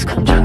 This come.